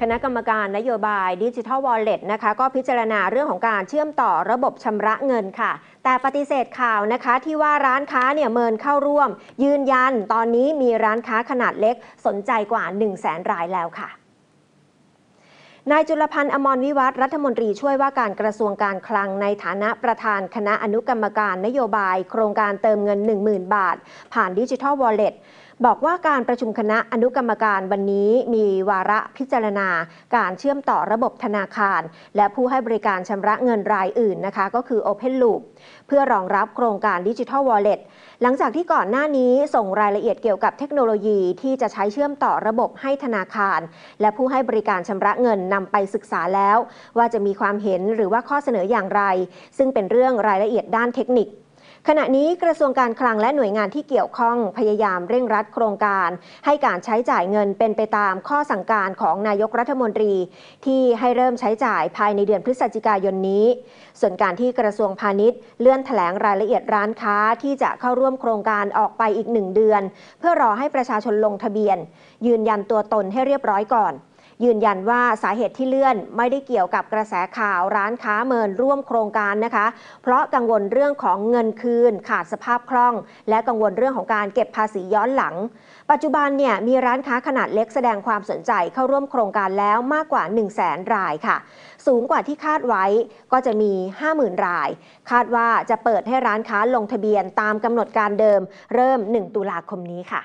คณะกรรมการนโยบายดิจิทัลวอลเล็ตนะคะก็พิจารณาเรื่องของการเชื่อมต่อระบบชำระเงินค่ะ แต่ปฏิเสธข่าวนะคะที่ว่าร้านค้าเนี่ยเมินเข้าร่วม ยืนยันตอนนี้มีร้านค้าขนาดเล็กสนใจกว่า 1 0 0 0 0แสนรายแล้วค่ะนายจุลพันธ์อมรวิวัฒรัฐมนตรีช่วยว่าการกระทรวงการคลังในฐานะประธานคณะอนุกรรมการนโยบาย โครงการเติมเงิน 10,000 บาท ผ่านดิจิทัลวอลเล็ต บอกว่าการประชุมคณะอนุกรรมการวันนี้มีวาระพิจารณา การเชื่อมต่อระบบธนาคาร และผู้ให้บริการชำระเงินรายอื่นนะคะ ก็คือ Open Loop เพื่อรองรับโครงการดิจิทัลวอลเล็ตหลังจากที่ก่อนหน้านี้ส่งรายละเอียดเกี่ยวกับเทคโนโลยีที่จะใช้เชื่อมต่อระบบให้ธนาคาร และผู้ให้บริการชำระเงินนำไปศึกษาแล้ว ว่าจะมีความเห็นหรือว่าข้อเสนออย่างไร ซึ่งเป็นเรื่องรายละเอียดด้านเทคนิค ขณะนี้กระทรวงการคลังและหน่วยงานที่เกี่ยวข้องพยายามเร่งรัดโครงการ ให้การใช้จ่ายเงินเป็นไปตามข้อสั่งการของนายกรัฐมนตรี ที่ให้เริ่มใช้จ่ายภายในเดือนพฤศจิกายนนี้ ส่วนการที่กระทรวงพาณิชย์ เลื่อนแถลงรายละเอียดร้านค้าที่จะเข้าร่วมโครงการออกไปอีกหนึ่งเดือน เพื่อรอให้ประชาชนลงทะเบียน ยืนยันตัวตนให้เรียบร้อยก่อน ยืนยันว่าสาเหตุที่เลื่อนไม่ได้เกี่ยวกับกระแสข่าวร้านค้าเมินร่วมโครงการนะคะ เพราะกังวลเรื่องของเงินคืน ขาดสภาพคล่อง และกังวลเรื่องของการเก็บภาษีย้อนหลัง ปัจจุบันเนี่ยมีร้านค้าขนาดเล็กแสดงความสนใจเข้าร่วมโครงการแล้วมากกว่า 1 0 0 0 0แสนรายค่ะ สูงกว่าที่คาดไว้ก็จะมี 50,000 ราย คาดว่าจะเปิดให้ร้านค้าลงทะเบียนตามกำหนดการเดิม เริ่ม 1 ตุลาคมนี้ค่ะ